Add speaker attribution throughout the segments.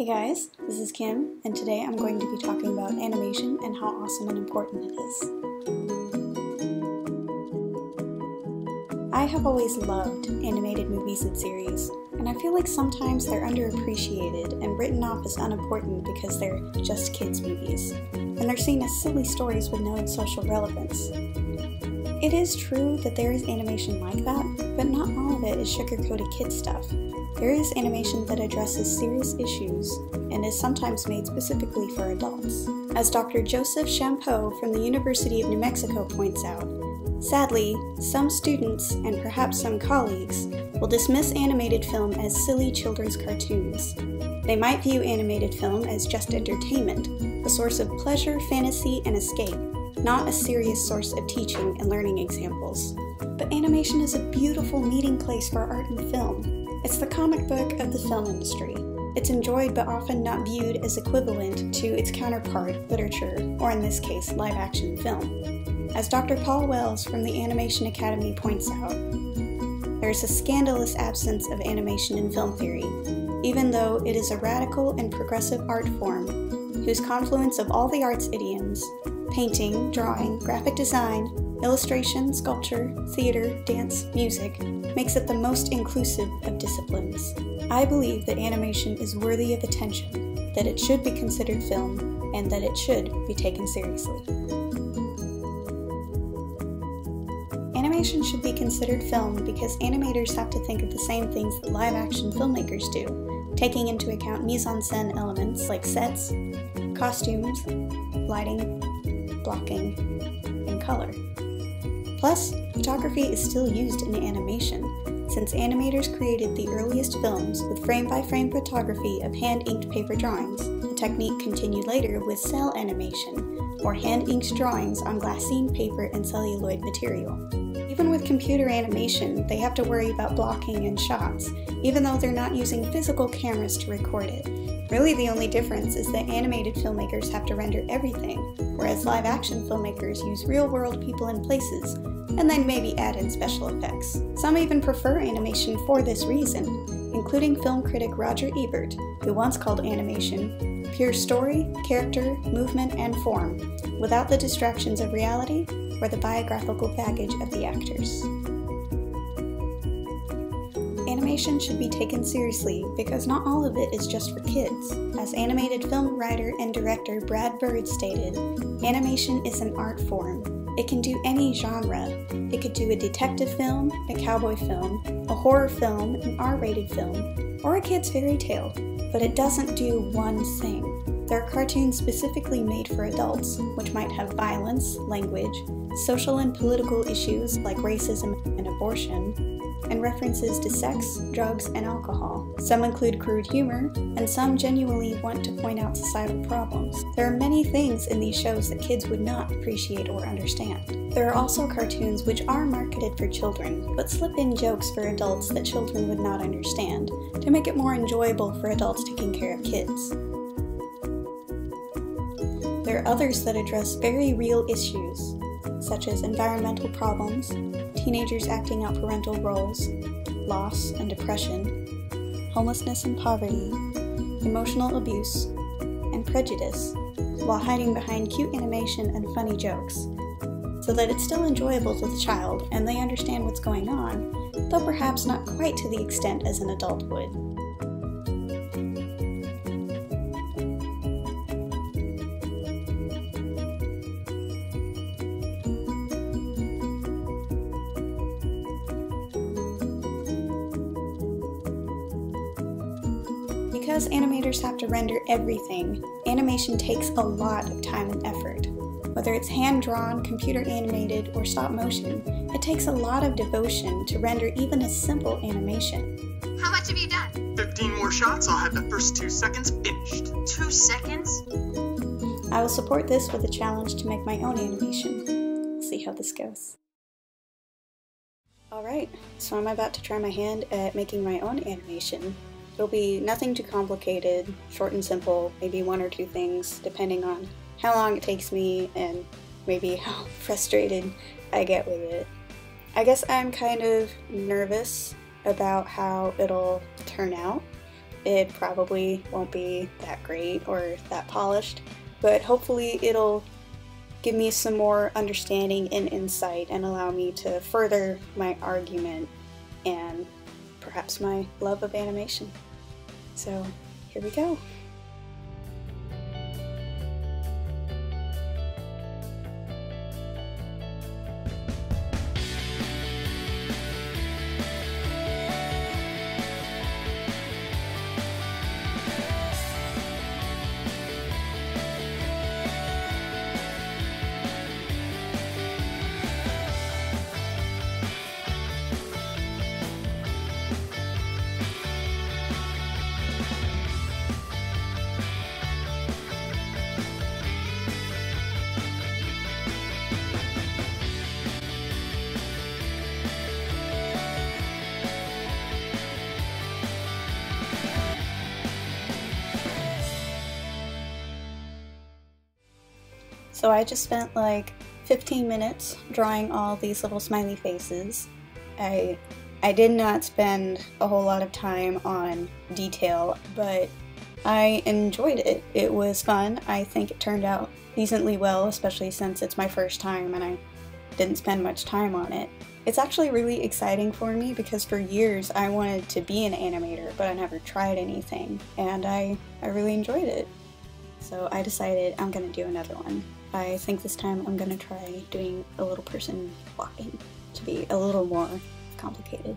Speaker 1: Hey guys, this is Kim, and today I'm going to be talking about animation and how awesome and important it is. I have always loved animated movies and series, and I feel like sometimes they're underappreciated and written off as unimportant because they're just kids' movies, and they're seen as silly stories with no social relevance. It is true that there is animation like that, but not all of it is sugar-coated kid stuff. There is animation that addresses serious issues and is sometimes made specifically for adults. As Dr. Joseph Champoux from the University of New Mexico points out, sadly, some students, and perhaps some colleagues, will dismiss animated film as silly children's cartoons. They might view animated film as just entertainment, a source of pleasure, fantasy, and escape, not a serious source of teaching and learning examples. But animation is a beautiful meeting place for art and film, it's the comic book of the film industry. It's enjoyed but often not viewed as equivalent to its counterpart, literature, or in this case, live action film. As Dr. Paul Wells from the Animation Academy points out, there is a scandalous absence of animation in film theory, even though it is a radical and progressive art form whose confluence of all the arts idioms painting, drawing, graphic design, illustration, sculpture, theater, dance, music makes it the most inclusive of disciplines. I believe that animation is worthy of attention, that it should be considered film, and that it should be taken seriously. Animation should be considered film because animators have to think of the same things that live action filmmakers do, taking into account mise en scène elements like sets, costumes, lighting, blocking, and color. Plus, photography is still used in animation, since animators created the earliest films with frame-by-frame -frame photography of hand-inked paper drawings. The technique continued later with cel animation, or hand-inked drawings on glassine paper and celluloid material. Even with computer animation, they have to worry about blocking and shots, even though they're not using physical cameras to record it. Really the only difference is that animated filmmakers have to render everything, whereas live action filmmakers use real world people and places, and then maybe add in special effects. Some even prefer animation for this reason, including film critic Roger Ebert, who once called animation pure story, character, movement, and form, without the distractions of reality or the biographical baggage of the actors animation should be taken seriously because not all of it is just for kids. As animated film writer and director Brad Bird stated, animation is an art form. It can do any genre. It could do a detective film, a cowboy film, a horror film, an R-rated film, or a kid's fairy tale, but it doesn't do one thing. There are cartoons specifically made for adults, which might have violence, language, social and political issues like racism and abortion, and references to sex, drugs, and alcohol. Some include crude humor, and some genuinely want to point out societal problems. There are many things in these shows that kids would not appreciate or understand. There are also cartoons which are marketed for children, but slip in jokes for adults that children would not understand, to make it more enjoyable for adults taking care of kids. There are others that address very real issues, such as environmental problems, teenagers acting out parental roles, loss and depression, homelessness and poverty, emotional abuse, and prejudice, while hiding behind cute animation and funny jokes, so that it's still enjoyable to the child and they understand what's going on, though perhaps not quite to the extent as an adult would. Because animators have to render everything, animation takes a lot of time and effort. Whether it's hand-drawn, computer animated, or stop motion, it takes a lot of devotion to render even a simple animation.
Speaker 2: How much have you done?
Speaker 3: 15 more shots, I'll have the first two seconds finished.
Speaker 2: Two seconds?
Speaker 1: I will support this with a challenge to make my own animation. See how this goes. Alright, so I'm about to try my hand at making my own animation. It'll be nothing too complicated, short and simple, maybe one or two things, depending on how long it takes me and maybe how frustrated I get with it. I guess I'm kind of nervous about how it'll turn out it probably won't be that great or that polished, but hopefully it'll give me some more understanding and insight and allow me to further my argument and perhaps my love of animation. So here we go. So I just spent like 15 minutes drawing all these little smiley faces. I I did not spend a whole lot of time on detail, but I enjoyed it. It was fun. I think it turned out decently well, especially since it's my first time and I didn't spend much time on it. It's actually really exciting for me because for years I wanted to be an animator, but I never tried anything, and I, I really enjoyed it. So I decided I'm gonna do another one. I think this time I'm gonna try doing a little person walking to be a little more complicated.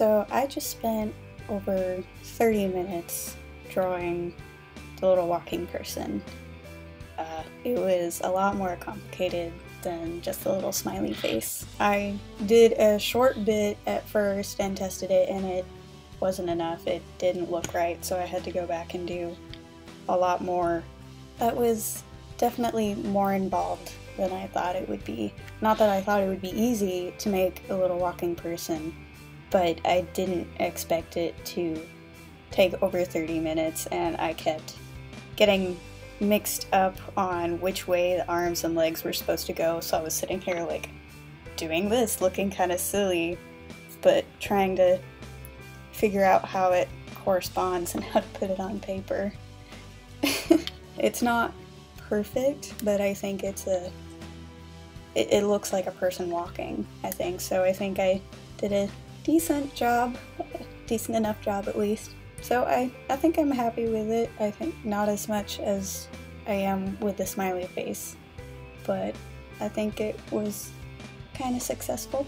Speaker 1: So I just spent over 30 minutes drawing the little walking person. Uh, it was a lot more complicated than just a little smiley face. I did a short bit at first and tested it and it wasn't enough. It didn't look right, so I had to go back and do a lot more. That was definitely more involved than I thought it would be. Not that I thought it would be easy to make a little walking person, but I didn't expect it to take over 30 minutes and I kept getting mixed up on which way the arms and legs were supposed to go so I was sitting here like doing this looking kind of silly but trying to figure out how it corresponds and how to put it on paper. it's not perfect but I think it's a it, it looks like a person walking I think so I think I did a decent job, decent enough job at least. So I, I think I'm happy with it. I think not as much as I am with the smiley face, but I think it was kind of successful.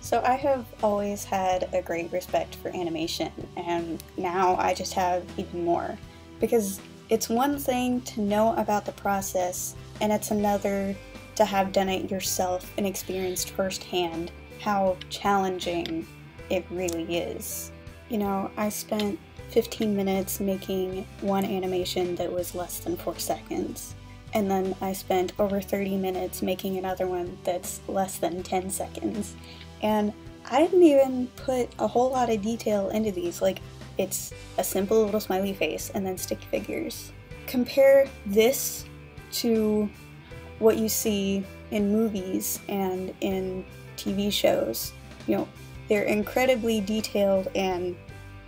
Speaker 1: So I have always had a great respect for animation, and now I just have even more. Because it's one thing to know about the process, and it's another to have done it yourself and experienced firsthand how challenging it really is. You know, I spent 15 minutes making one animation that was less than 4 seconds. And then I spent over 30 minutes making another one that's less than 10 seconds. And I didn't even put a whole lot of detail into these. Like, it's a simple little smiley face and then stick figures. Compare this to what you see in movies and in TV shows. You know, they're incredibly detailed and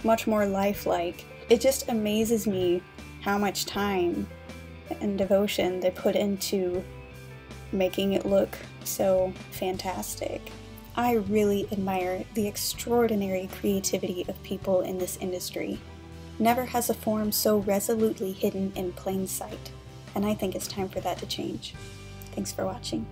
Speaker 1: much more lifelike. It just amazes me how much time and devotion they put into making it look so fantastic. I really admire the extraordinary creativity of people in this industry. Never has a form so resolutely hidden in plain sight, and I think it's time for that to change. Thanks for watching.